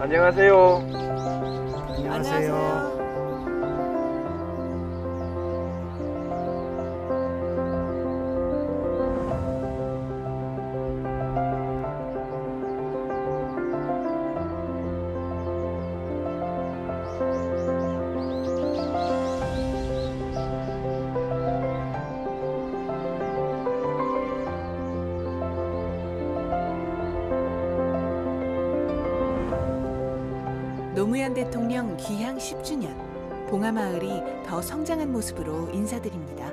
안녕하세요. 안녕하세요. 노무현 대통령 기향 10주년 봉하마을이 더 성장한 모습으로 인사드립니다.